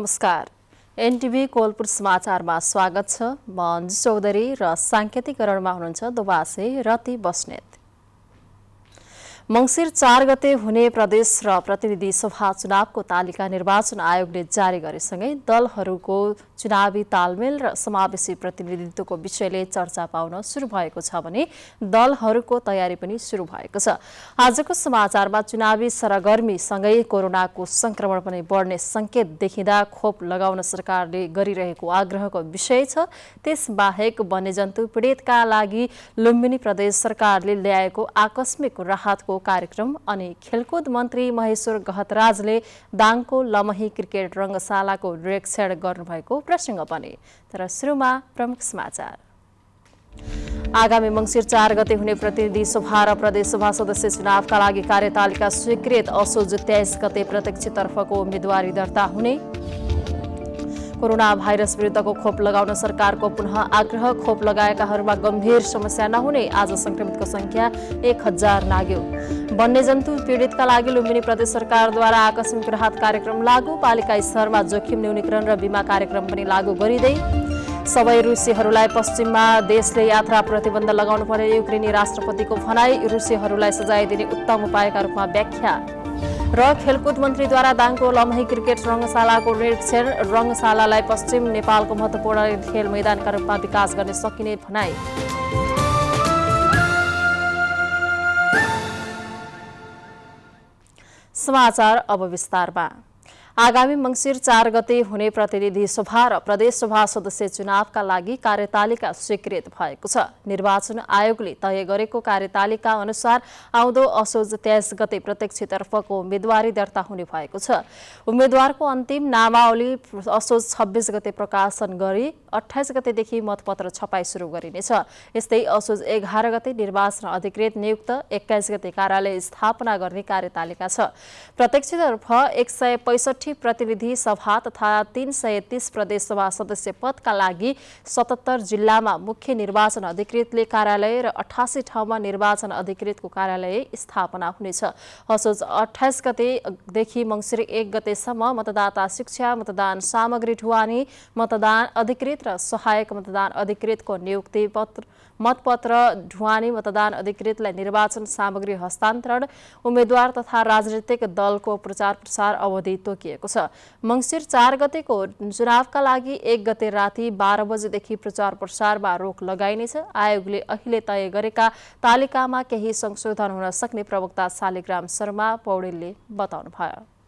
नमस्कार। एनटिभी कोलपुर समाचारमा स्वागत छ। म अन्जु चौधरी र साङ्केतिकरणमा हुनुहुन्छ दुबासे रति बस्नेत। मङ्सिर चार गते हुने प्रदेश र प्रतिनिधि सभा चुनावको तालिका निर्वाचन आयोगले जारी गरेसँगै दलहरूको चुनावी तालमेल र समावेशी प्रतिनिधित्वको विषयले चर्चा पाउन सुरु भएको छ भने दलहरूको तयारी पनि सुरु भएको छ। आजको समाचारमा चुनावी सरगर्मीसँगै कोरोनाको संक्रमण पनि बढ्ने संकेत देखिँदा खोप लगाउन सरकारले गरिरहेको आग्रहको विषय छ। त्यसबाहेक वन्यजन्तु पीडितका लागि लुम्बिनी प्रदेश सरकारले ल्याएको आकस्मिक राहतको कार्यक्रम अनि खेलकुद मन्त्री महेश्वर गहतराजले दाङको लमही क्रिकेट रङ्गशालाको निरीक्षण गर्नुभएको प्रसङ्ग पनि तर सुरुमा प्रमुख समाचार। आगामी मङ्सिर चार गते हुने प्रतिनिधि सभा र प्रदेशसभा सदस्य चुनावका लागि कार्यतालिका स्वीकृत असोज तेइस गते प्रत्यक्षतर्फको उम्मेद्वारी दर्ता हुने। कोरोना भाइरस विरुद्धको खोप लगाउन सरकारको पुनः आग्रह। खोप लगाएकाहरूमा गम्भीर समस्या नहुने आज संक्रमितको संख्या एक हजार नाग्यो। वन्यजन्तु पीडितका लागि लुम्बिनी प्रदेश सरकारद्वारा आकस्मिक राहत कार्यक्रम लागू पालिका स्तरमा जोखिम न्यूनीकरण र बिमा कार्यक्रम पनि लागू गरिँदै सबै रुसीहरूलाई पश्चिममा देशले यात्रा प्रतिबन्ध लगाउनु पर्ने युक्रेनी राष्ट्रपतिको भनाई रुसीहरूलाई सजाय दिने उत्तम उपायका रूपमा व्याख्या। र खेलकुद मन्त्रीद्वारा दाङको लम्ही क्रिकेट रङ्गशालाको निरीक्षण रङ्गशालालाई पश्चिम नेपालको महत्त्वपूर्ण खेल मैदानका रूपमा विकास गर्न सकिने भनाई। समाचार अब विस्तारमा। आगामी मङ्सिर चार गते हुने प्रतिनिधि सभा र प्रदेशसभा सदस्य चुनावका लागि कार्यतालिका स्वीकृत भएको छ। निर्वाचन आयोगले तय गरेको कार्यतालिका अनुसार आउँदो असोज तेइस गते प्रत्यक्षतर्फको उम्मेद्वारी दर्ता हुने भएको छ। उम्मेद्वारको अन्तिम नामावली असोज छब्बिस गते प्रकाशन गरी अठाइस गतेदेखि मतपत्र छपाई सुरु गरिनेछ। यस्तै असोज एघार गते निर्वाचन अधिकृत नियुक्त एक्काइस गते कार्यालय स्थापना गर्ने कार्यतालिका छ। प्रत्यक्षतर्फ एक सय पैसठी साठी प्रतिनिधि सभा तथा तीन सय तीस प्रदेशसभा सदस्य पदका लागि सतहत्तर जिल्लामा मुख्य निर्वाचन अधिकृतले कार्यालय र अठासी ठाउँमा निर्वाचन अधिकृतको कार्यालय स्थापना हुनेछ। असोज अठाइस गतेदेखि मङ्सिर एक गतेसम्म मतदाता शिक्षा मतदान सामग्री ढुवानी मतदान अधिकृत र सहायक मतदान अधिकृतको नियुक्ति पत्र मतपत्र ढुवानी मतदान अधिकृतलाई निर्वाचन सामग्री हस्तान्तरण उम्मेद्वार तथा राजनीतिक दलको प्रचार प्रसार अवधि तोकिएको छ। मङ्सिर चार गतेको चुनावका लागि एक गते राति बाह्र बजेदेखि प्रचार प्रसारमा रोक लगाइनेछ। आयोगले अहिले तय गरेका तालिकामा केही संशोधन हुन सक्ने प्रवक्ता शालिग्राम शर्मा पौडेलले बताउनुभयो।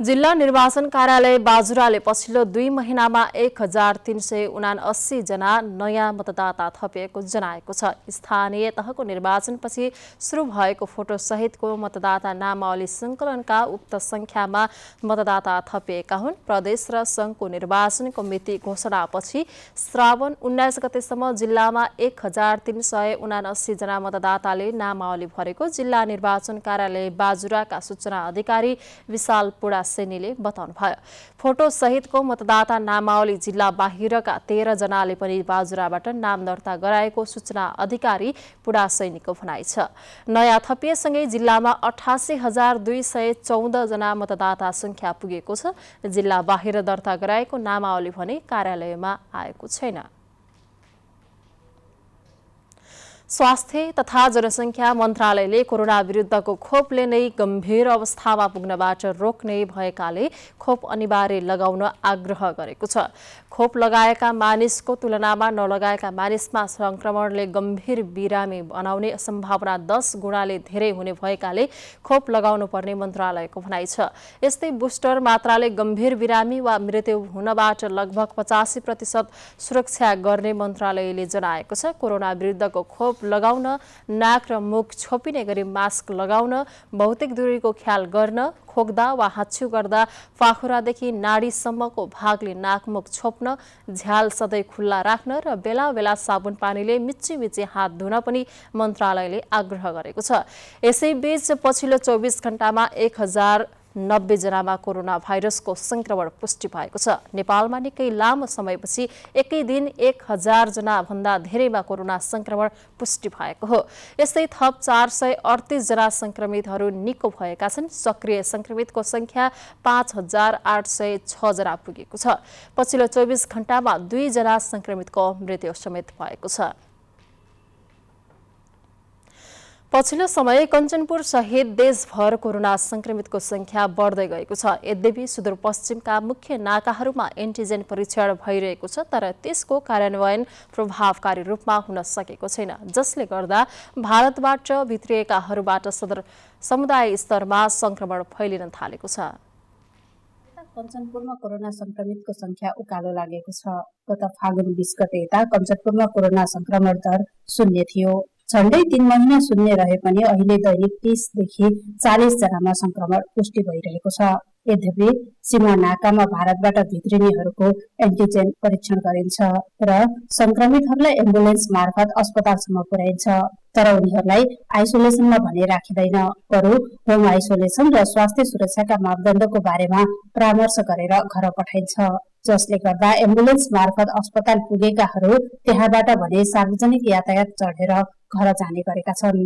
जिल्ला निर्वाचन कार्यालय बाजुराले पछिल्लो दुई महिनामा एक हजार तिन सय जना नयाँ मतदाता थपिएको जनाएको छ। स्थानीय तहको निर्वाचनपछि सुरु भएको फोटो सहितको मतदाता नामावली सङ्कलनका उक्त सङ्ख्यामा मतदाता थपिएका हुन्। प्रदेश र सङ्घको निर्वाचनको मिति घोषणापछि श्रावण उन्नाइस गतेसम्म जिल्लामा एक हजार तिन सय जना मतदाताले नामावली भरेको जिल्ला निर्वाचन कार्यालय बाजुराका सूचना अधिकारी विशाल पुडा सेनीले बताउनुभयो। फोटो सहितको मतदाता नामावली जिल्ला बाहिरका तेह्रजनाले पनि बाजुराबाट नाम दर्ता गराएको सूचना अधिकारी पुडा सैनीको भनाइ छ। नयाँ थपिएसँगै जिल्लामा अठासी हजार दुई सय चौधजना मतदाता सङ्ख्या पुगेको छ। जिल्ला बाहिर दर्ता गराएको नामावली भने कार्यालयमा आएको छैन। स्वास्थ्य तथा जनसङ्ख्या मन्त्रालयले कोरोना विरुद्धको खोपले नै गम्भीर अवस्थामा पुग्नबाट रोक्ने भएकाले खोप अनिवार्य लगाउन आग्रह गरेको छ। खोप लगाएका मानिसको तुलनामा नलगाएका मानिसमा संक्रमणले गम्भीर बिरामी बनाउने सम्भावना दस गुणाले धेरै हुने भएकाले खोप लगाउनु पर्ने मन्त्रालयको भनाइ छ। यस्तै बुस्टर मात्राले गम्भीर बिरामी वा मृत्यु हुनबाट लगभग पचासी प्रतिशत सुरक्षा गर्ने मन्त्रालयले जनाएको छ। कोरोना विरुद्धको खोप लगाउन नाक र मुख छोपिने गरी मास्क लगाउन भौतिक दूरीको ख्याल गर्न खोक्दा वा हाच्छु गर्दा पाखुरादेखि नाडीसम्मको भागले नाकमुख छोप्न झ्याल सधैँ खुल्ला राख्न र बेला बेला साबुन पानीले मिची मिची हात धुन पनि मन्त्रालयले आग्रह गरेको छ। यसैबीच पछिल्लो चौबिस घण्टामा एक हजार नब्बेजनामा कोरोना भाइरसको संक्रमण पुष्टि भएको छ। नेपालमा निकै लामो समयपछि एकै दिन एक भन्दा धेरैमा कोरोना संक्रमण पुष्टि भएको हो। यस्तै थप चार सय अडतिसजना संक्रमितहरू निको भएका छन्। सक्रिय संक्रमितको संख्या पाँच हजार आठ सय छजना पुगेको छ। पछिल्लो चौबिस घण्टामा दुईजना संक्रमितको मृत्यु समेत भएको छ। पछिल्लो समय कञ्चनपुर सहित देशभर कोरोना संक्रमितको संख्या बढ्दै गएको छ। यद्यपि सुदूरपश्चिमका मुख्य नाकाहरूमा एन्टिजेन परीक्षण भइरहेको छ तर त्यसको कार्यान्वयन प्रभावकारी रूपमा हुन सकेको छैन। जसले गर्दा भारतबाट भित्रिएकाहरूबाट सदर समुदाय स्तरमा संक्रमण फैलिन थालेको छ। कञ्चनपुरमा कोरोना संक्रमितको संख्या उकालो लागेको छ। गत फागुन बिस गते यता कञ्चनपुरमा कोरोना संक्रमण दर शून्य थियो। झन्डै तीन महिना शून्य रहे पनि अहिले दैनिक तिसदेखि चालिसजनामा संक्रमण पुष्टि भइरहेको छ। यद्यपि सीमा नाकामा भारतबाट भित्रिनेहरूको एन्टिजेन परीक्षण गरिन्छ र संक्रमितहरूलाई एम्बुलेन्स मार्फत अस्पतालसम्म पुर्याइन्छ। तर उनीहरूलाई आइसोलेसनमा भने राखिँदैन। बरु होम आइसोलेसन र स्वास्थ्य सुरक्षाका मापदण्डको बारेमा परामर्श गरेर घर पठाइन्छ। जसले गर्दा एम्बुलेन्स मार्फत अस्पताल पुगेकाहरू त्यहाँबाट भने सार्वजनिक यातायात चढेर घर जाने गरेका छन्।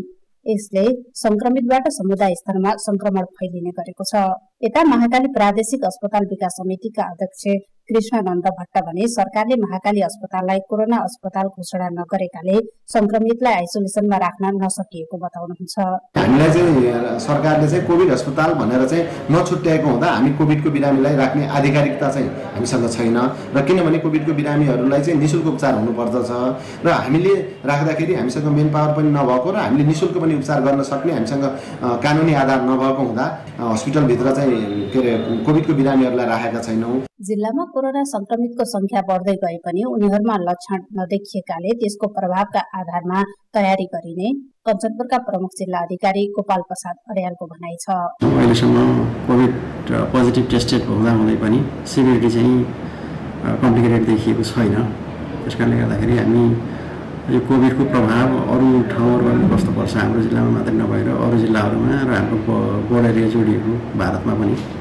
यसले संक्रमितबाट समुदाय स्तरमा संक्रमण फैलिने गरेको छ। यता महाकाली प्रादेशिक अस्पताल विकास समितिका अध्यक्ष कृष्णानन्द भट्ट भने सरकारले महाकाली अस्पताललाई कोरोना अस्पताल घोषणा नगरेकाले संक्रमितलाई आइसोलेसनमा राख्न नसकिएको बताउनुहुन्छ। हामीलाई चाहिँ सरकारले चाहिँ कोभिड अस्पताल भनेर चाहिँ नछुट्याएको हुँदा हामी कोभिडको बिरामीलाई राख्ने आधिकारिकता चाहिँ हामीसँग छैन र किनभने कोभिडको बिरामीहरूलाई चाहिँ निशुल्क उपचार हुनुपर्दछ र हामीले राख्दाखेरि हामीसँग मेन पावर पनि नभएको र हामीले निशुल्क पनि उपचार गर्न सक्ने हामीसँग कानुनी आधार नभएको हुँदा हस्पिटलभित्र चाहिँ के अरे कोभिडको बिरामीहरूलाई राखेका छैनौँ। जिल्लामा कोरोना संक्रमितको संख्या बढ्दै गए पनि उनीहरूमा लक्षण नदेखिएकाले त्यसको प्रभावका आधारमा तयारी गरिने कञ्चनपुरका प्रमुख जिल्ला अधिकारी गोपाल प्रसाद अर्यालको भनाइ छ। अहिलेसम्म कोभिड पोजिटिभ टेस्टेड हुँदा हुँदै पनि सिभिरिटी चाहिँ कम्प्लिकेटेड देखिएको छैन। त्यस कारणले गर्दाखेरि हामी यो कोभिडको प्रभाव अरू ठाउँहरूमा कस्तो पर्छ हाम्रो जिल्लामा मात्रै नभएर अरू जिल्लाहरूमा र हाम्रो बोर्ड एरिया जोडिएको भारतमा पनि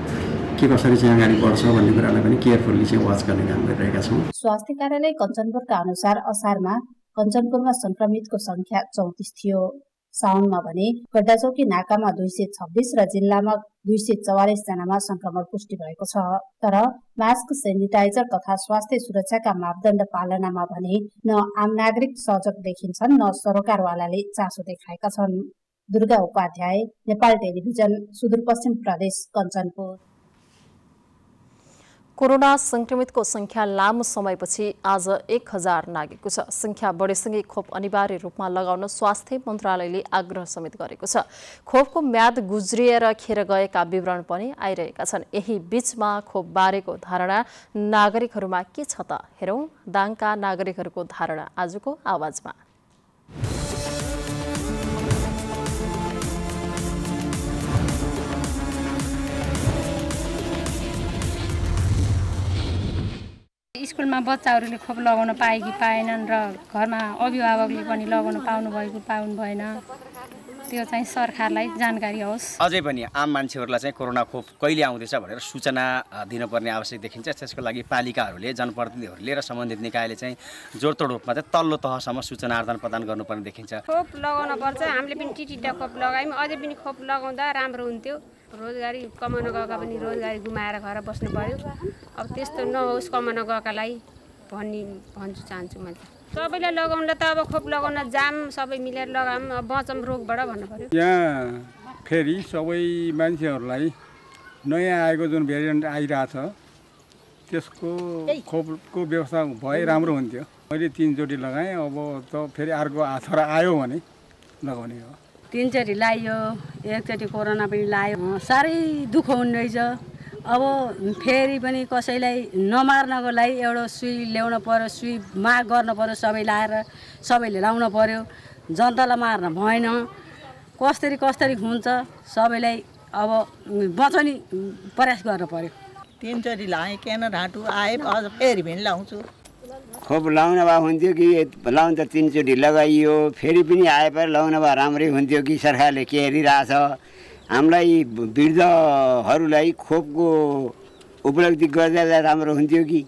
के कसरी चाहिँ अगाडि बढ्छ भन्ने कुरालाई पनि केयरफुल्ली चाहिँ वाच गर्ने काम गरिरहेका छौँ। स्वास्थ्य कार्यालय कञ्चनपुरका अनुसार असारमा कञ्चनपुरमा संक्रमितको संख्या चौतिस थियो। साउनमा भने गड्डाचौकी नाकामा दुई सय छब्बिस र जिल्लामा दुई सय चौवालिस जनामा संक्रमण पुष्टि भएको छ। तर मास्क सेनिटाइजर तथा स्वास्थ्य सुरक्षाका मापदण्ड पालनामा भने न आम नागरिक सजग देखिन्छन् न सरकारवालाले चासो देखाएका छन्। दुर्गा उपाध्याय नेपाल टेलिभिजन सुदूरपश्चिम प्रदेश कञ्चनपुर। कोरोना संक्रमितको संख्या लामो समयपछि आज एक हजार नागेको छ। संख्या बढेसँगै खोप अनिवार्य रूपमा लगाउन स्वास्थ्य मन्त्रालयले आग्रह समेत गरेको छ। खोपको म्याद गुज्रिएर खेर गएका विवरण पनि आइरहेका छन्। यही बीचमा खोप बारेको धारणा नागरिकहरूमा के छ त? हेरौँ। दाङका नागरिकहरूको धारणा आजको आवाजमा। स्कुलमा बच्चाहरूले खोप लगाउन पाए कि पाएनन् र घरमा अभिभावकले पनि लगाउन पाउनु भएको पाउनु भएन त्यो चाहिँ सरकारलाई जानकारी होस्। अझै पनि आम मान्छेहरूलाई चाहिँ कोरोना खोप कहिले आउँदैछ भनेर सूचना दिनुपर्ने आवश्यक देखिन्छ। त्यसको लागि पालिकाहरूले जनप्रतिनिधिहरूले र सम्बन्धित निकायले चाहिँ जोडतोड रूपमा चाहिँ तल्लो तहसम्म सूचना आदान प्रदान गर्नुपर्ने देखिन्छ। खोप लगाउन पर्छ। हामीले पनि टिटिटा खोप लगायौँ। अझै पनि खोप लगाउँदा राम्रो हुन्थ्यो। रोजगारी कमाउन गएका पनि रोजगारी गुमाएर घर बस्नु पऱ्यो अब त्यस्तो नहोस् कमाउन गएकालाई भन्ने भन्छु चाहन्छु मैले। सबैलाई लगाउन त अब खोप लगाउन जाम सबै मिलेर लगाऊँ अब बचौँ रोगबाट भन्नु पऱ्यो यहाँ फेरि सबै मान्छेहरूलाई नयाँ आएको जुन भेरिएन्ट आइरहेछ त्यसको खोपको व्यवस्था भए राम्रो हुन्थ्यो। मैले तिनचोटि लगाएँ अब त फेरि अर्को हातबाट आयो भने लगाउने हो। तिनचोटि लगाइयो एकचोटि कोरोना पनि लगायो साह्रै दुःख हुने रहेछ। अब फेरि पनि कसैलाई नमार्नको लागि एउटा सुई ल्याउन पऱ्यो सुई माग गर्नु पऱ्यो सबै लाएर सबैले लाउन पऱ्यो जनतालाई मार्न भएन। कसरी कसरी हुन्छ सबैलाई अब बचाउने प्रयास गर्नु पऱ्यो तिनचोटि लगाएँ केन ढाँटु आए अझ फेरि पनि लाउँछु। खोप लाउन भए हुन्थ्यो कि लाउनु त तिनचोटि लगाइयो फेरि पनि आए पनि लाउन भए राम्रै हुन्थ्यो कि सरकारले के हेरिरहेछ? हामीलाई वृद्धहरूलाई खोपको उपलब्धि गरिदिँदा राम्रो हुन्थ्यो कि।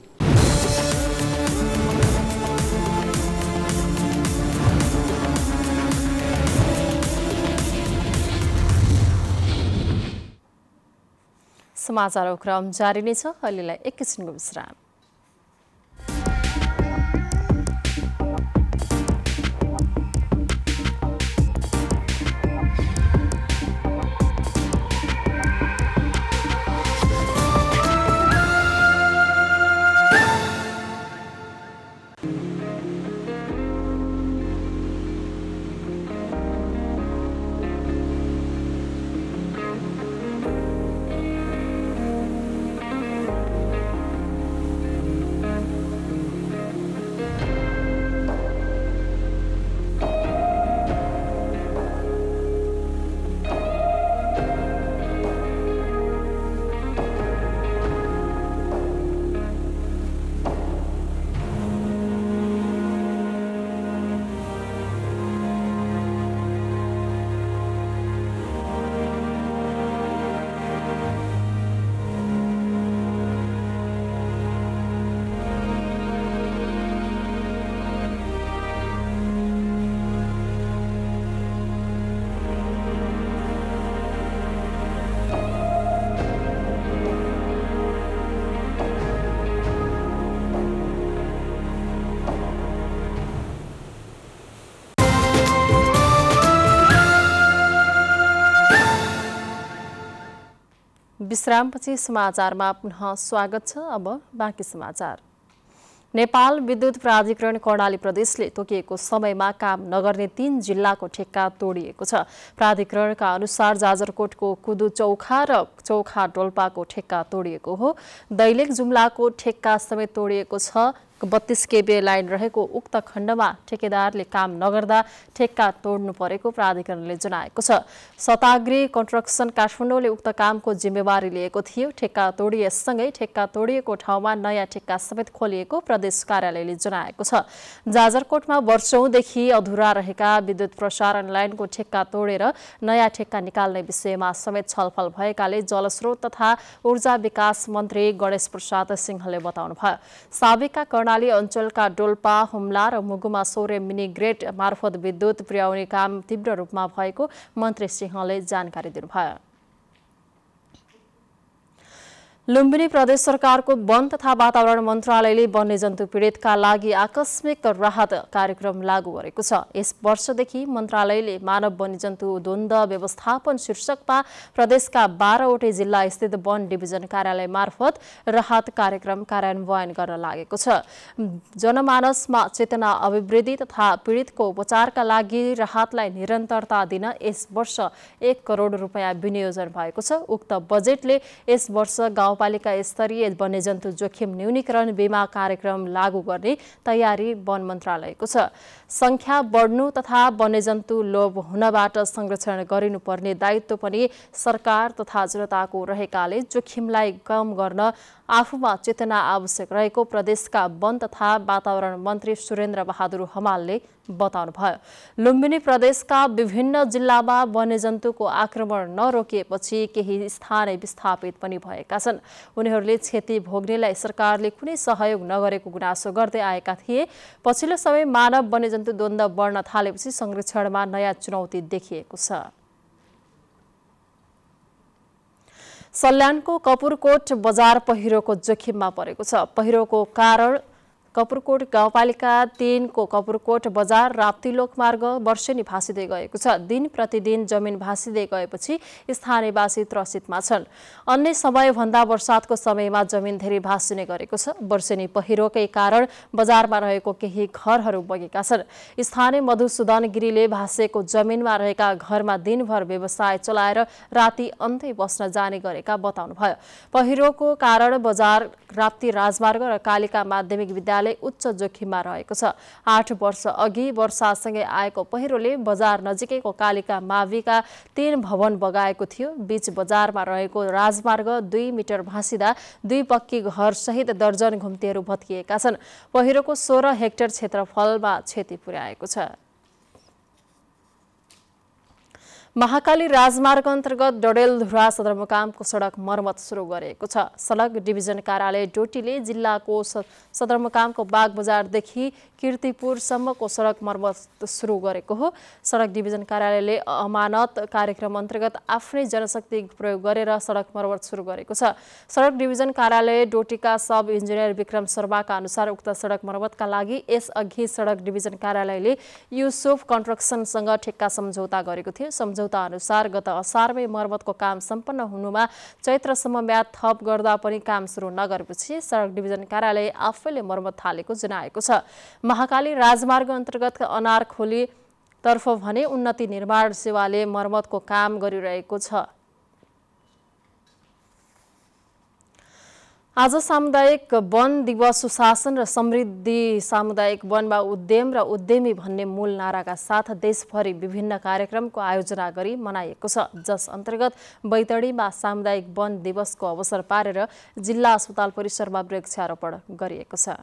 समाचारको क्रम जारी नै छ। अहिलेलाई एकैछिनको विश्राम। विश्रामपछि समाचारमा पुनः स्वागत छ। अब बाँकी समाचार। नेपाल विद्युत प्राधिकरण कर्णाली प्रदेशले तोकिएको समयमा काम नगर्ने तीन जिल्लाको ठेक्का तोडिएको छ। प्राधिकरणका अनुसार जाजरकोटको कुदु चौखा र चौखा डोल्पाको ठेक्का तोडिएको हो। दैलेख जुम्लाको ठेक्का समेत तोडिएको छ। बत्तीस केबी लाइन रहेको उक्त खण्डमा ठेकेदारले काम नगर्दा ठेक्का तोड्नु परेको प्राधिकरणले जनाएको छ। शताग्री कन्स्ट्रक्सन काठमाडौँले उक्त कामको जिम्मेवारी लिएको थियो। ठेक्का तोडिएसँगै ठेक्का तोडिएको ठाउँमा नयाँ ठेक्का समेत खोलिएको प्रदेश कार्यालयले जनाएको छ। जाजरकोटमा वर्षौंदेखि अधुरा रहेका विद्युत प्रसारण लाइनको ठेक्का तोडेर नयाँ ठेक्का निकाल्ने विषयमा समेत छलफल भएकाले जलस्रोत तथा ऊर्जा विकास मन्त्री गणेश प्रसाद सिंहले बताउनुभयो। साबिका कर्णाली अञ्चलका डोल्पा हुम्ला र मुगुमा सौर्य मिनी ग्रेड मार्फत विद्युत पुर्याउने काम तीव्र रूपमा भएको मन्त्री सिंहले जानकारी दिनुभयो। लुम्बिनी प्रदेश सरकारको वन तथा वातावरण मन्त्रालयले वन्यजन्तु पीडितका लागि आकस्मिक राहत कार्यक्रम लागू गरेको छ। यस वर्षदेखि मन्त्रालयले मानव वन्यजन्तु द्वन्द व्यवस्थापन शीर्षकमा प्रदेशका बाह्रवटै जिल्ला स्थित वन डिभिजन कार्यालय मार्फत राहत कार्यक्रम कार्यान्वयन गर्न लागेको छ। जनमानसमा चेतना अभिवृद्धि तथा पीडितको उपचारका लागि राहतलाई निरन्तरता दिन यस वर्ष एक करोड रुपियाँ विनियोजन भएको छ। उक्त बजेटले यस वर्ष गाउँ गाउँपालिका स्तरीय वन्यजन्तु जोखिम न्यूनीकरण बिमा कार्यक्रम लागू गर्ने तयारी वन मन्त्रालयको छ। संख्या बढ्नु तथा वन्यजन्तु लोभ हुनबाट संरक्षण गरिनुपर्ने दायित्व पनि सरकार तथा जनताको रहेकाले जोखिमलाई कम गर्न आफूमा चेतना आवश्यक रहेको प्रदेशका वन तथा वातावरण मन्त्री सुरेन्द्र बहादुर हमालले बताउनुभयो। लुम्बिनी प्रदेशका विभिन्न जिल्लामा वन्यजन्तुको आक्रमण नरोकिएपछि केही स्थान विस्थापित पनि भएका छन्। उनीहरूले क्षति भोग्नेलाई सरकारले कुनै सहयोग नगरेको गुनासो गर्दै आएका थिए। पछिल्लो समय मानव वन्यजन्तु द्वन्द्व बढ्न थालेपछि संरक्षणमा नयाँ चुनौती देखिएको छ। सल्यानको कपुरकोट बजार पहिरोको जोखिममा परेको छ। पहिरोको कारण कपुरकोट गाउँपालिका तिनको कपुरकोट बजार राप्ती मार्ग वर्षेनी भाँसिँदै गएको छ। दिन प्रतिदिन जमिन भाँसिँदै गएपछि स्थानीयवासी त्रसितमा छन्। अन्य समयभन्दा वर्षातको समयमा जमिन धेरै भाँसिने गरेको छ। वर्षेनी पहिरोकै कारण बजारमा रहेको केही घरहरू बगेका छन्। स्थानीय मधुसूदन गिरीले भाँसिएको जमिनमा रहेका घरमा दिनभर व्यवसाय चलाएर राति अन्तै बस्न जाने गरेका बताउनुभयो। पहिरोको कारण बजार राप्ती राजमार्ग र कालिका माध्यमिक विद्यालय उच्च जोखिममा रहेको छ। आठ वर्ष अघि वर्षासँगै आएको पहिरोले बजार नजिकैको कालिका माविका तीन भवन बगाएको थियो। बीच बजारमा रहेको राजमार्ग दुई मिटर भाँसिँदा दुई पक्की घरसहित दर्जन घुम्तीहरू भत्किएका छन्। पहिरोको सोह्र हेक्टर क्षेत्रफलमा क्षति पुर्याएको छ। महाकाली राजमार्ग अन्तर्गत डडेलधुरा सदरमुकामको सडक मर्मत सुरु गरेको छ। सडक डिभिजन कार्यालय डोटीले जिल्लाको सदरमुकामको बाग बजारदेखि किर्तिपुरसम्मको सडक मर्मत सुरु गरेको हो। सडक डिभिजन कार्यालयले अमानत कार्यक्रम अन्तर्गत आफ्नै जनशक्ति प्रयोग गरेर सडक मर्मत सुरु गरेको छ। सडक डिभिजन कार्यालय डोटीका सब इन्जिनियर विक्रम शर्माका अनुसार उक्त सडक मर्मतका लागि यसअघि सडक डिभिजन कार्यालयले युसुफ कन्स्ट्रक्सनसँग ठेक्का सम्झौता गरेको थियो। सम्झौता सम्झौता अनुसार गत असारमै मर्मतको काम सम्पन्न हुनुमा चैत्रसम्म म्याद थप गर्दा पनि काम सुरु नगरेपछि सडक डिभिजन कार्यालय आफैले मर्मत थालेको जनाएको छ। महाकाली राजमार्ग अन्तर्गत अनारखोली तर्फ भने उन्नति निर्माण सेवाले मर्मतको काम गरिरहेको छ। आज सामुदायिक वन दिवस सुशासन र समृद्धि सामुदायिक वनमा उद्यम र उद्यमी भन्ने मूल नाराका साथ देशभरि विभिन्न कार्यक्रमको आयोजना गरी मनाइएको छ। जस अन्तर्गत बैतडीमा सामुदायिक वन दिवसको अवसर पारेर जिल्ला अस्पताल परिसरमा वृक्षारोपण गरिएको छ।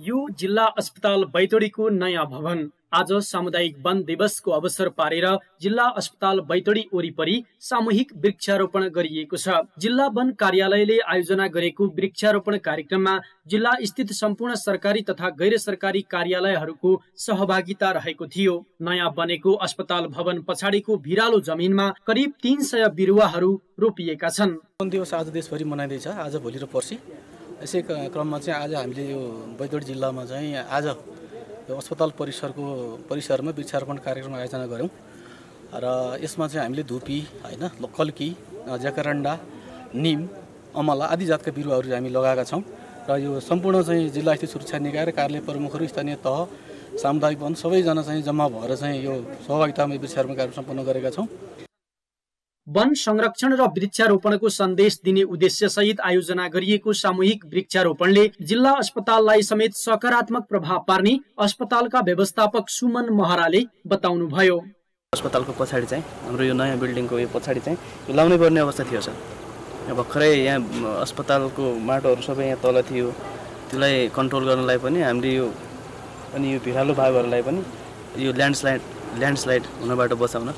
यो जिल्ला अस्पताल बैतडीको नयाँ भवन आज सामुदायिक वन दिवसको अवसर पारेर जिल्ला अस्पताल बैतडी वरिपरि सामूहिक वृक्षारोपण गरिएको छ। जिल्ला वन कार्यालयले आयोजना गरेको वृक्षारोपण कार्यक्रममा जिल्ला स्थित सम्पूर्ण सरकारी तथा गैर सरकारी कार्यालयहरूको सहभागिता रहेको थियो। नयाँ बनेको अस्पताल भवन पछाडिको भिरालो जमिनमा करिब तीन सय बिरुवाहरू रोपिएका छन्। दिवस आज देशभरि मनाइँदैछ आज भोलि र पर्सि। यसै क्रममा चाहिँ आज हामीले यो बैतडी जिल्लामा चाहिँ आज अस्पताल परिसरको परिसरमा वृक्षारोपण कार्यक्रम आयोजना गऱ्यौँ। र यसमा चाहिँ हामीले धुपी होइन कल्की ज्याकरन्डा निम अमला आदि जातका बिरुवाहरू हामी लगाएका छौँ। र यो सम्पूर्ण चाहिँ जिल्ला स्थित सुरक्षा निकाय र कार्यालय प्रमुखहरू स्थानीय तह सामुदायिक वन सबैजना चाहिँ जम्मा भएर चाहिँ यो सहभागितामा वृक्षारोपण कार्यक्रम सम्पन्न गरेका छौँ। वन संरक्षण र वृक्षारोपणको सन्देश दिने उद्देश्य सहित आयोजना गरिएको सामूहिक वृक्षारोपणले जिल्ला अस्पताललाई समेत सकारात्मक प्रभाव पार्ने अस्पतालका व्यवस्थापक सुमन महराले बताउनुभयो। अस्पतालको पछाडि चाहिँ हाम्रो यो नयाँ बिल्डिङको यो पछाडि चाहिँ लाउनै पर्ने अवस्था थियो सर। भर्खरै यहाँ अस्पतालको माटोहरू सबै यहाँ तल थियो। त्यसलाई कन्ट्रोल गर्नलाई पनि हामीले यो अनि यो भिरालो भागहरूलाई पनि यो ल्यान्डस्लाइड ल्यान्डस्लाइड हुनबाट बचाउन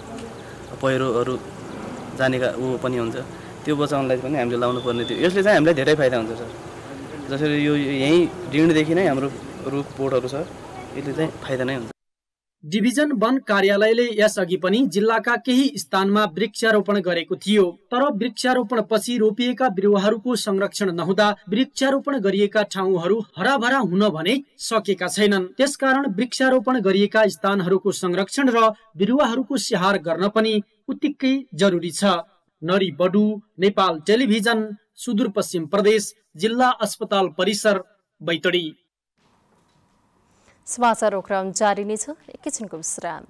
पहिरोहरू जानेका ऊ पनि हुन्छ। त्यो बचाउनलाई पनि हामीले लाउनु पर्ने थियो। यसले चाहिँ हामीलाई धेरै फाइदा हुन्छ सर। जसरी यो यहीँ ऋणदेखि नै हाम्रो रुख बोर्डहरू छ यसले चाहिँ फाइदा नै हुन्छ। डिभिजन वन कार्यालयले यसअघि पनि जिल्लाका केही स्थानमा वृक्षारोपण गरेको थियो। तर वृक्षारोपण पछि रोपिएका बिरुवाहरूको संरक्षण नहुँदा वृक्षारोपण गरिएका ठाउँहरू हराभरा हुन भने सकेका छैनन्। त्यसकारण वृक्षारोपण गरिएका स्थानहरूको संरक्षण र बिरुवाहरूको स्याहार गर्न पनि उत्तिकै जरुरी छ। नरी बडु नेपाल टेलिभिजन सुदूरपश्चिम प्रदेश जिल्ला अस्पताल परिसर बैतडी। समाचार जारी नै छ। एकैछिनको विश्राम।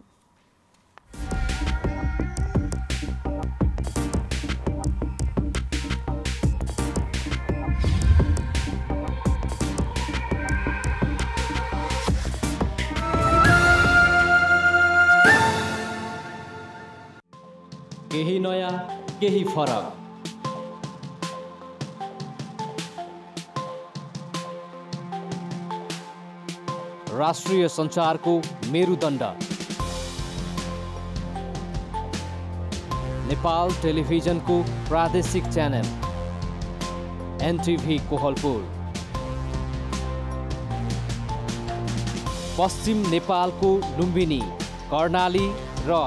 केही नयाँ केही फरक। राष्ट्रिय सञ्चारको मेरुदण्ड। नेपाल टेलिभिजनको प्रादेशिक च्यानल। एनटिभी कोहलपुर। पश्चिम नेपालको लुम्बिनी कर्णाली र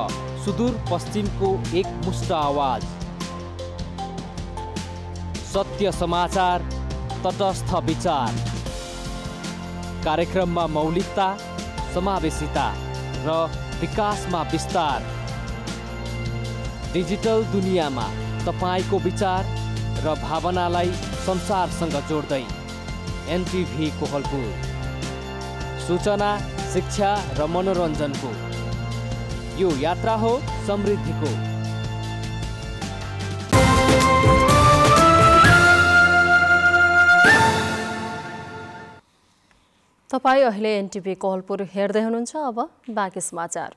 सुदूरपश्चिमको एकमुष्ट आवाज। सत्य समाचार तटस्थ विचार। कार्यक्रममा मौलिकता समावेशिता र विकासमा विस्तार। डिजिटल दुनियाँमा तपाईँको विचार र भावनालाई संसारसँग जोड्दै एनटिभी कोहलपुर। सूचना शिक्षा र मनोरञ्जनको यो यात्रा हो समृद्धिको। तपाईँ अहिले एनटिभी कोहलपुर हेर्दै हुनुहुन्छ अब बाँकी समाचार।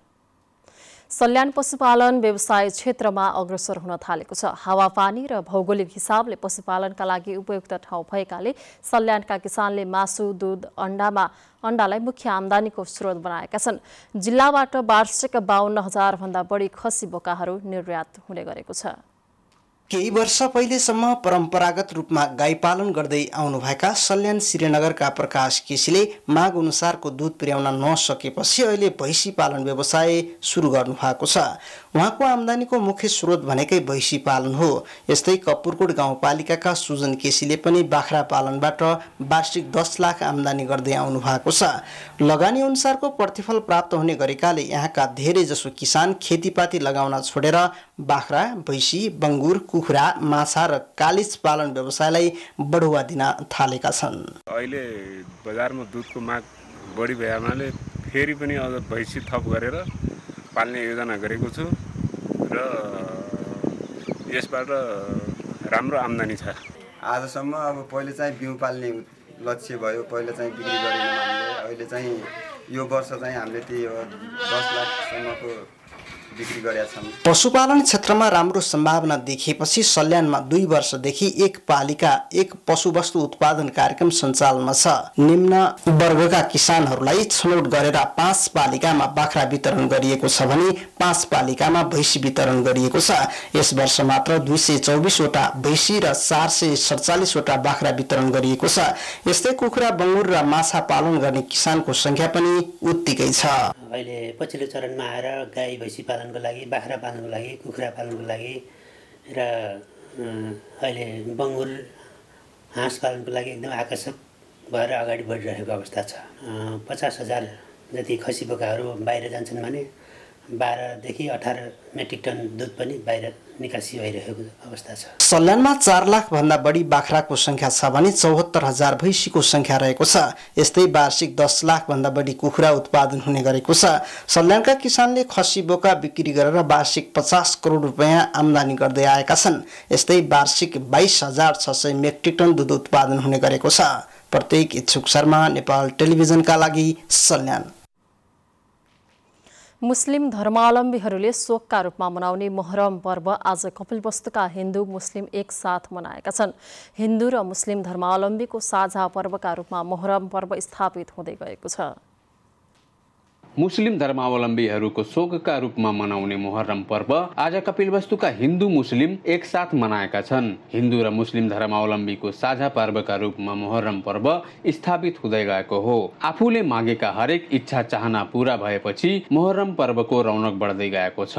सल्यान पशुपालन व्यवसाय क्षेत्रमा अग्रसर हुन थालेको छ। हावापानी र भौगोलिक हिसाबले पशुपालनका लागि उपयुक्त ठाउँ भएकाले सल्यानका किसानले मासु दुध अण्डामा अण्डालाई मुख्य आमदानीको स्रोत बनाएका छन्। जिल्लाबाट वार्षिक बाहन्न हजारभन्दा बढी खसी बोकाहरू निर्यात हुने गरेको छ। केही वर्ष पहिलेसम्म परम्परागत रूपमा गाई पालन गर्दै आउनुभएका सल्यान श्रीनगरका प्रकाश केसीले माग अनुसारको दुध पुर्याउन नसकेपछि अहिले भैँसी पालन व्यवसाय सुरु गर्नु भएको छ। उहाँको आमदानीको मुख्य स्रोत भनेकै भैँसी पालन हो। यस्तै कपुरकोट गाउँपालिकाका सुजन केसीले पनि बाख्रा पालनबाट वार्षिक दस लाख आमदानी गर्दै आउनु भएको छ। लगानी अनुसारको प्रतिफल प्राप्त हुने गरेकाले यहाँका धेरै जसो किसान खेतीपाती लगाउन छोडेर बाख्रा भैँसी बङ्गुर कुखुरा माछा र कालिज पालन व्यवसायलाई बढुवा दिन थालेका छन्। अहिले बजारमा दुधको माग बढी भए हुनाले फेरि पनि अझ भैँसी थप गरेर पाल्ने योजना गरेको छु र यसबाट राम्रो आम्दानी छ। आजसम्म अब पहिले चाहिँ बिउ पाल्ने लक्ष्य भयो पहिले चाहिँ बिक्री गरेन हामीले अहिले चाहिँ यो वर्ष चाहिँ हामीले त्यही दस लाखसम्मको पशुपालन क्षेत्रमा राम्रो सम्भावना देखिएपछि सल्यानमा दुई वर्षदेखि एक पालिका एक पशुवस्तु उत्पादन कार्यक्रम सञ्चालनमा छ। निम्न वर्गका किसानहरूलाई छनौट गरेर पाँच पालिकामा बाख्रा वितरण गरिएको छ भने पाँच पालिकामा भैँसी वितरण गरिएको छ। यस वर्ष मात्र दुई सय चौबिसवटा भैँसी र चार सय सडचालिसवटा बाख्रा वितरण गरिएको छ। यस्तै कुखुरा बङ्गुर र माछा पालन गर्ने किसानको संख्या पनि उत्तिकै छ। अहिले पछिल्लो चरणमा आएर गाई भैँसी पालनको लागि बाख्रा पालनको लागि कुखुरा पालनको लागि र अहिले बङ्गुर हाँस पालनको लागि एकदम आकर्षक भएर अगाडि बढिरहेको अवस्था छ। पचास हजार जति खसी बोकाहरू बाहिर जान्छन् भने बाह्रदेखि अठार मेट्रिक टन दुध पनि बाहिर निकासी भइरहेको अवस्था छ। सल्यानमा चार लाख भन्दा बढी बाख्राको संख्या छ भने चौहत्तर हजार भैँसीको संख्या रहेको छ। यस्तै वार्षिक दस लाख भन्दा बढी कुखुरा उत्पादन हुने गरेको छ। सल्यानका किसानले खसी बोका बिक्री गरेर वार्षिक पचास करोड रुपियाँ आमदानी गर्दै आएका छन्। यस्तै वार्षिक बाइस हजार छ सय मेट्रिक टन दुध उत्पादन हुने गरेको छ। प्रत्येक इच्छुक शर्मा नेपाल टेलिभिजनका लागि सल्यान। मुस्लिम धर्मावलम्बीहरूले शोकका रूपमा मनाउने मोहरम पर्व आज कपिलवस्तुका हिन्दू मुस्लिम एकसाथ मनाएका छन्। हिन्दू र मुस्लिम धर्मावलम्बीको साझा पर्वका रूपमा मोहरम पर्व स्थापित हुँदै गएको छ। मुस्लिम धर्मावलम्बीहरूको शोकका रूपमा मनाउने मोहर्रम पर्व आज कपिलवस्तुका हिन्दू मुस्लिम एकसाथ मनाएका छन्। हिन्दू र मुस्लिम धर्मावलम्बीको साझा पर्वका रूपमा मोहर्रम पर्व स्थापित हुँदै गएको हो। आफूले मागेका हरेक इच्छा चाहना पूरा भएपछि मोहर्रम पर्वको रौनक बढ्दै गएको छ।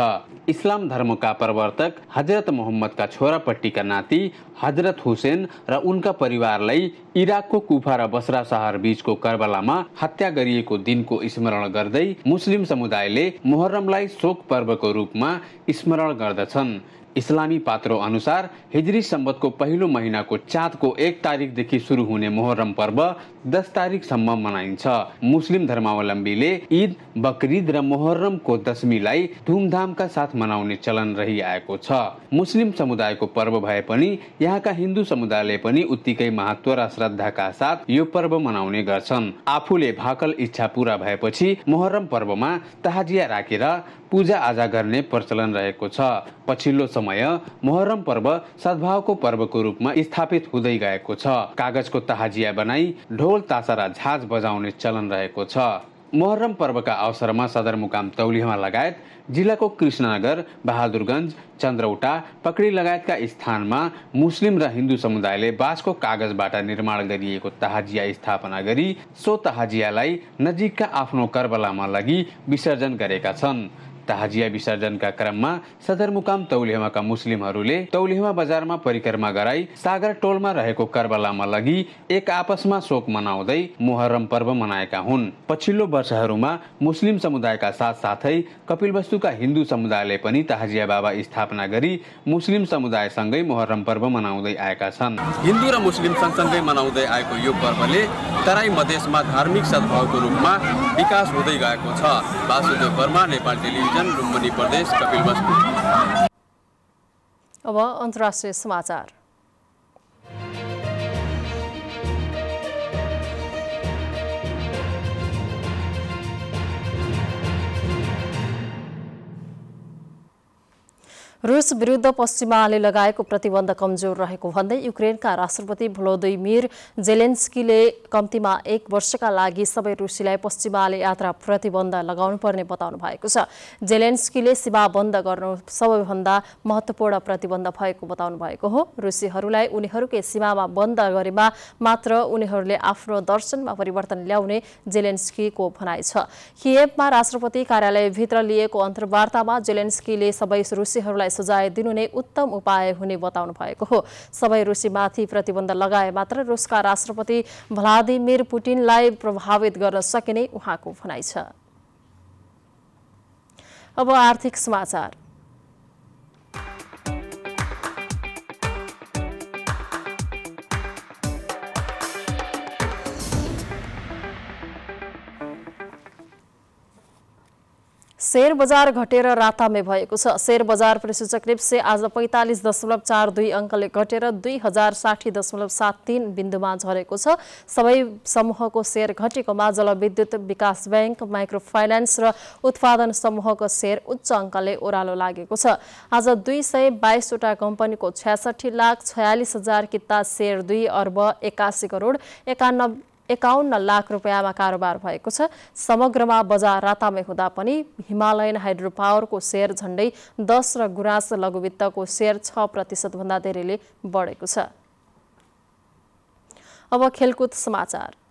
इस्लाम धर्मका प्रवर्तक हजरत मोहम्मदका छोरापट्टिका नाति हजरत हुसेन र उनका परिवारलाई इराकको कुफा र बसरा सहर बीचको कर्बलामा हत्या गरिएको दिनको स्मरण गर्दै मुस्लिम समुदायले मोहर्रमलाई शोक पर्वको रूपमा स्मरण गर्दछन्। इस्लामी पात्रो अनुसार हिजरी सम्बतको पहिलो महिनाको चाँदको एक तारिकदेखि सुरु हुने मोहर्रम पर्व दस तारिकसम्म मनाइन्छ। मुस्लिम धर्मावलम्बीले ईद बकरिद र मोहर्रमको दशमीलाई धुमधामका साथ मनाउने चलन रहिआएको छ। मुस्लिम समुदायको पर्व भए पनि यहाँका हिन्दू समुदायले पनि उत्तिकै महत्व र श्रद्धाका साथ यो पर्व मनाउने गर्छन्। आफूले भाकल इच्छा पूरा भएपछि मोहर्रम पर्वमा तहाजिया राखेर पूजा आजा गर्ने प्रचलन रहेको छ। पछिल्लो समय मोहर्रम पर्व सद्भावको पर्वको रूपमा स्थापित हुँदै गएको छ। कागजको तहाजिया बनाई ढोल तासा झाज बजाउने चलन रहेको छ। मोहर्रम पर्वका अवसरमा सदरमुकाम तौलियामा लगायत जिल्लाको कृष्णनगर बहादुरगञ्ज चन्द्रौटा पकडी लगायतका स्थानमा मुस्लिम र हिन्दू समुदायले बाँसको कागजबाट निर्माण गरिएको तहाजिया स्थापना गरी सो तहाजियालाई नजिकका आफ्नो कर्बलामा लगी विसर्जन गरेका छन्। तहाजिया विसर्जनका क्रममा सदरमुकाम तौलियामाका मुस्लिमहरूले तौलियामा बजारमा परिक्रमा गराई सागर टोलमा रहेको कर्बलामा लगी एक आपसमा शोक मनाउँदै मोहर्रम पर्व मनाएका हुन्। पछिल्लो वर्षहरूमा मुस्लिम समुदायका साथसाथै कपिलवस्तुका हिन्दू समुदायले पनि तहाजिया बाबा स्थापना गरी मुस्लिम समुदायसँगै मोहर्रम पर्व मनाउँदै आएका छन्। हिन्दू र मुस्लिम सँगसँगै मनाउँदै आएको यो पर्वले तराई मधेसमा धार्मिक सद्भावको रूपमा विकास हुँदै गएको छ। वासुदेव वर्मा नेपाल टेलिभिजन लुम्बिनी प्रदेश कपिलवस्तु अब अन्तर्राष्ट्रिय समाचार। रुस विरुद्ध पश्चिमाले लगाएको प्रतिबन्ध कमजोर रहेको भन्दै युक्रेनका राष्ट्रपति भ्लोदिमिर जेलेन्स्कीले कम्तीमा एक वर्षका लागि सबै रुसीलाई पश्चिमाले यात्रा प्रतिबन्ध लगाउनु पर्ने बताउनु भएको छ। जेलेन्स्कीले सीमा बन्द गर्नु सबैभन्दा महत्त्वपूर्ण प्रतिबन्ध भएको बताउनु भएको हो। रुसीहरूलाई उनीहरूकै सीमामा बन्द गरेमा मात्र उनीहरूले आफ्नो दर्शनमा परिवर्तन ल्याउने जेलेन्स्कीको भनाइ छ। किएभमा राष्ट्रपति कार्यालयभित्र लिएको अन्तर्वार्तामा जेलेन्स्कीले सबै रुसीहरूलाई सजाय दिनु नै उत्तम उपाय हुने बताउनु भएको हो। सबै रुसीमाथि प्रतिबन्ध लगाए मात्र रुसका राष्ट्रपति भ्लादिमिर पुटिनलाई प्रभावित गर्न सकिने उहाँको भनाइ छ। अब आर्थिक समाचार। शेयर बजार घटेर रातामे भएको छ। शेयर बजार परिसूचक निप्से आज पैँतालिस दशमलव चार दुई अङ्कले घटेर दुई हजार साठी दशमलव सात तिन बिन्दुमा झरेको छ। सबै समूहको सेयर घटेकोमा जलविद्युत विकास ब्याङ्क माइक्रो फाइनेन्स र उत्पादन समूहको सेयर उच्च अङ्कले ओह्रालो लागेको छ। आज दुई सय बाइसवटा कम्पनीको छ्यासठी लाख छयालिस हजार किता सेयर दुई अर्ब एकासी करोड एकानब्बे एकाउन्न लाख रुपियाँमा कारोबार भएको छ। समग्रमा बजार रातामै हुँदा पनि हिमालयन हाइड्रो पावरको सेयर झन्डै दस र गुराँस लघुवित्तको सेयर छ प्रतिशतभन्दा धेरैले बढेको छ। अब खेलकुद समाचार।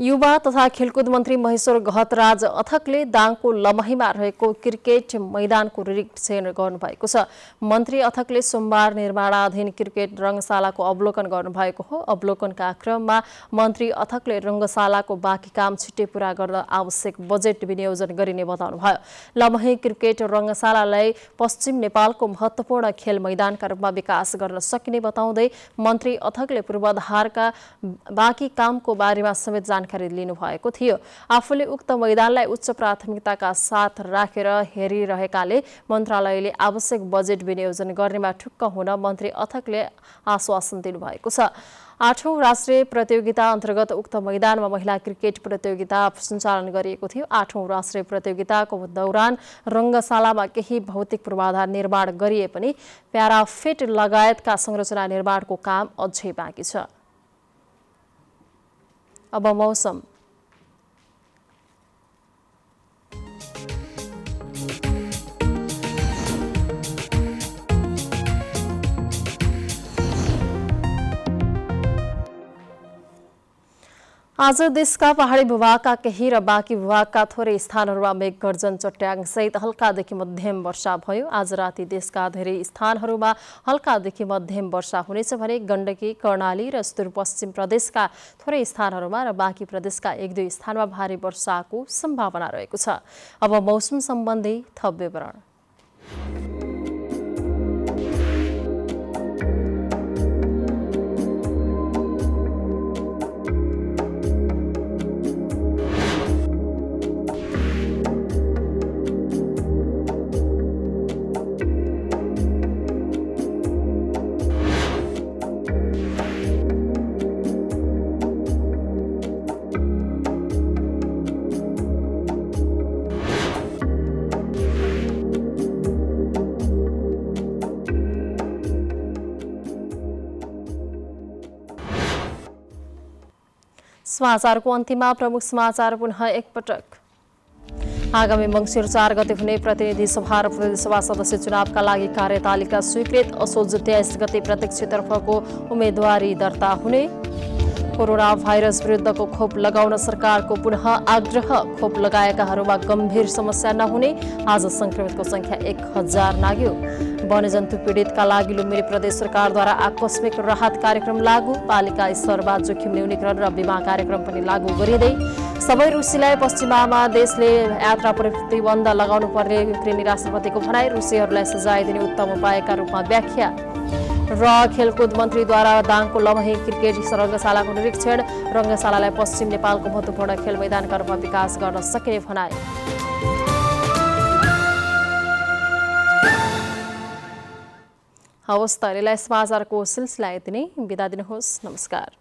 युवा तथा खेलकुद मन्त्री महेश्वर घतराज अथकले दाङको लमहीमा रहेको क्रिकेट मैदानको निरीक्षण गर्नुभएको छ। मन्त्री अथकले सोमबार निर्माणाधीन क्रिकेट रङ्गशालाको अवलोकन गर्नुभएको हो। अवलोकनका क्रममा मन्त्री अथकले रङ्गशालाको बाँकी काम छिट्टै पुरा गर्न आवश्यक बजेट विनियोजन गरिने बताउनुभयो। लमही क्रिकेट रङ्गशालालाई पश्चिम नेपालको महत्त्वपूर्ण खेल मैदानका रूपमा विकास गर्न सकिने बताउँदै मन्त्री अथकले पूर्वाधारका बाँकी कामको बारेमा समेत जानकारी जानकारी लिनुभएको थियो। आफूले उक्त मैदानलाई उच्च प्राथमिकताका साथ राखेर हेरिरहेकाले मन्त्रालयले आवश्यक बजेट विनियोजन गर्नेमा ठुक्क हुन मन्त्री अथकले आश्वासन दिनुभएको छ। आठौँ राष्ट्रिय प्रतियोगिता अन्तर्गत उक्त मैदानमा महिला क्रिकेट प्रतियोगिता सञ्चालन गरिएको थियो। आठौँ राष्ट्रिय प्रतियोगिताको दौरान रङ्गशालामा केही भौतिक पूर्वाधार निर्माण गरिए पनि प्याराफिट लगायतका संरचना निर्माणको काम अझै बाँकी छ। अब मौसम आज देशका पहाडी भूभागका केही र बाँकी भूभागका थोरै स्थानहरूमा मेघगर्जन चट्याङसहित हल्कादेखि मध्यम वर्षा भयो। आज राति देशका धेरै स्थानहरूमा हल्कादेखि मध्यम वर्षा हुनेछ भने गण्डकी कर्णाली र सुदूरपश्चिम प्रदेशका थोरै स्थानहरूमा र बाँकी प्रदेशका एक दुई स्थानमा भारी वर्षाको सम्भावना रहेको छ। अब मौसम सम्बन्धी थप विवरण। समाचारको अन्तिममा प्रमुख समाचार पुनः एकपटक। आगामी मङ्सिर चार गते हुने प्रतिनिधि सभा र प्रदेशसभा सदस्य चुनावका लागि कार्यतालिका स्वीकृत। असोज तेइस गते प्रत्यक्षतर्फको उम्मेदवारी दर्ता हुने। कोरोना भाइरस विरुद्धको खोप लगाउन सरकारको पुनः आग्रह। खोप लगाएकाहरूमा गम्भीर समस्या नहुने। आज संक्रमितको संख्या एक हजार नाग्यो। वन्यजन्तु पीडितका लागि लुम्बिनी प्रदेश सरकारद्वारा आकस्मिक राहत कार्यक्रम लागू। पालिका स्तरमा जोखिम न्यूनीकरण र बिमा कार्यक्रम पनि लागू गरिँदै सबै रुसीलाई पश्चिमामा देशले यात्रा प्रतिबन्ध लगाउनु पर्ने युक्रेनी राष्ट्रपतिको भनाई रुसीहरूलाई सजाय दिने उत्तम उपायका रूपमा व्याख्या। र खेलकुद मन्त्रीद्वारा दाङको लमही क्रिकेट रङ्गशालाको निरीक्षण। रङ्गशालालाई पश्चिम नेपालको महत्त्वपूर्ण खेल मैदानका रूपमा विकास गर्न सकिने भनाए हवस् त समाचारको सिलसिला यति नै। बिदा दिनुहोस्। नमस्कार।